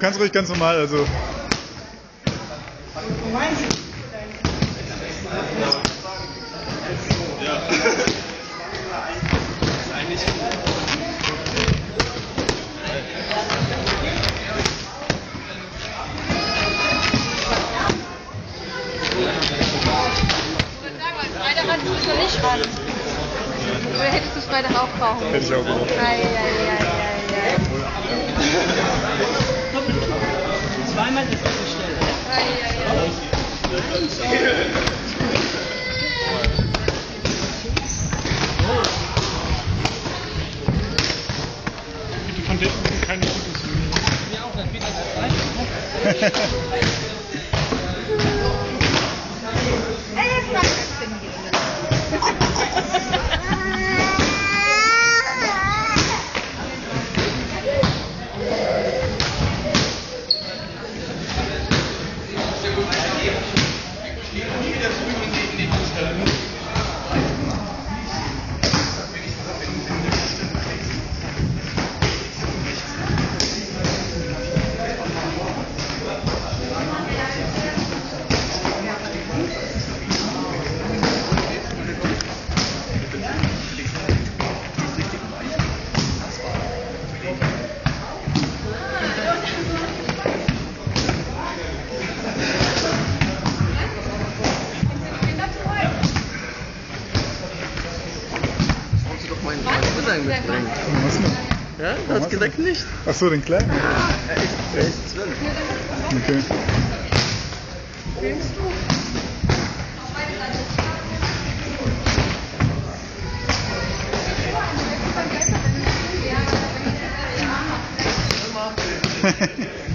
kannst ruhig ganz normal, also. Oder hättest du es Freitag auch brauchen Hätte ich auch gebraucht. Ei, ei, ei, ei, ei. Denen keine Fotos. Ja, auch dann wieder das Du doch meinen Cousin mitbringen. Was denn? Ja, das gesagt nicht. Achso, den Kleinen? Er ist, er ist zwölf. Okay. Ja,